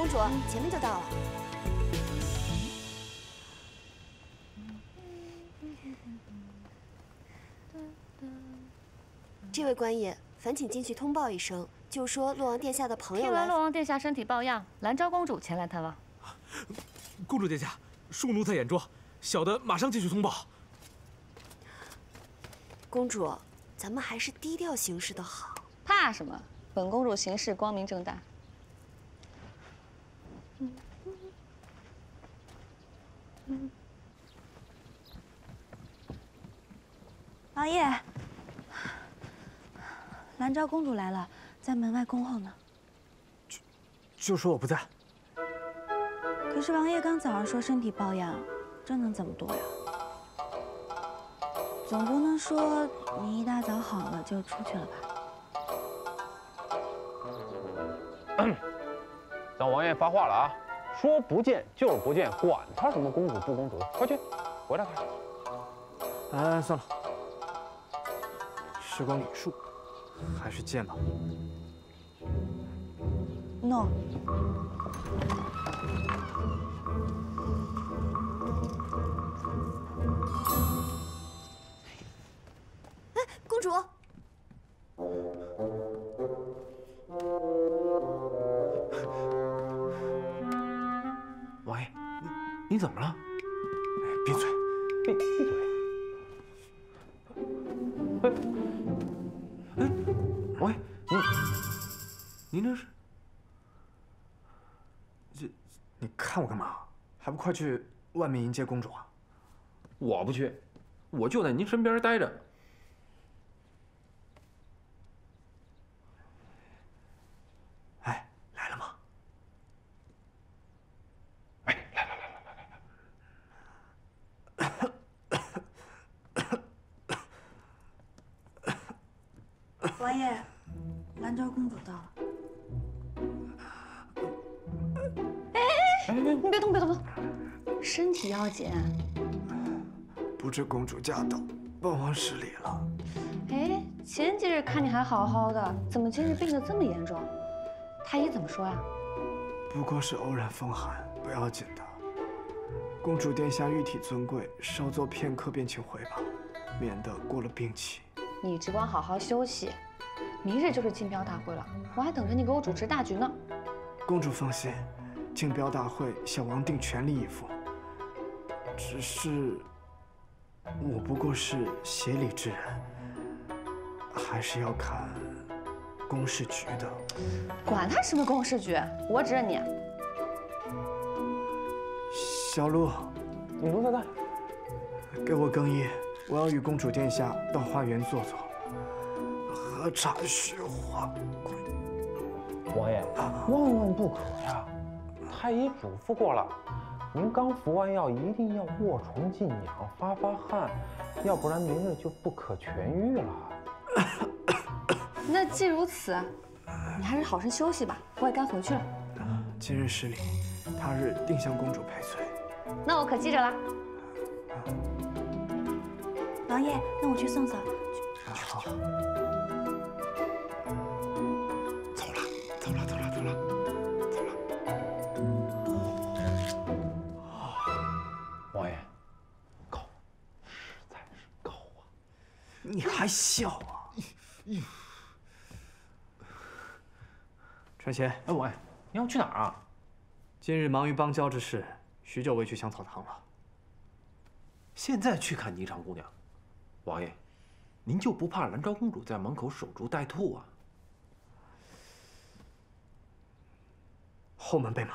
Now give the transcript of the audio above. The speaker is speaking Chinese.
公主，前面就到了。这位官爷，烦请进去通报一声，就说洛王殿下的朋友听闻洛王殿下身体抱恙，兰昭公主前来探望。公主殿下，恕奴才眼拙，小的马上进去通报。公主，咱们还是低调行事的好。怕什么？本公主行事光明正大。王爷，兰昭公主来了，在门外恭候呢。就说我不在。可是王爷刚早上说身体抱恙，这能怎么躲呀？总不能说你一大早好了就出去了吧？让王爷发话了啊！说不见就是不见，管他什么公主不公主，快去，回来快！哎，算了，时光礼数，还是见吧。No。哎，公主。你你怎么了？闭嘴！闭闭嘴！哎哎，王爷，您您这是？这你看我干嘛？还不快去外面迎接公主啊？我不去，我就在您身边待着。哎，来了吗？哎，来来来来来来。王爷，兰昭公主到了。哎哎哎！你别动，别动，身体要紧。不知公主驾到，本王失礼了。哎，前几日看你还好好的，怎么今日病得这么严重？太医怎么说呀？不过是偶然风寒，不要紧的。公主殿下玉体尊贵，稍坐片刻便请回吧，免得过了病期。你只管好好休息，明日就是竞标大会了，我还等着你给我主持大局呢。公主放心，竞标大会小王定全力以赴。只是，我不过是协理之人，还是要看公事局的。管他什么公事局，我指认你。小鹿，你奴才在，给我更衣，我要与公主殿下到花园坐坐，喝茶叙话。王爷，万万不可呀！太医嘱咐过了，您刚服完药，一定要卧床静养，发发汗，要不然明日就不可痊愈了。那既如此，你还是好生休息吧，我也该回去了。今日失礼，他日定向公主赔罪。那我可记着了。王爷，那我去送送。好。你还笑啊？传贤，哎，王爷，你要去哪儿啊？今日忙于邦交之事。许久未去香草堂了，现在去看霓裳姑娘，王爷，您就不怕兰昭公主在门口守株待兔啊？后门被马。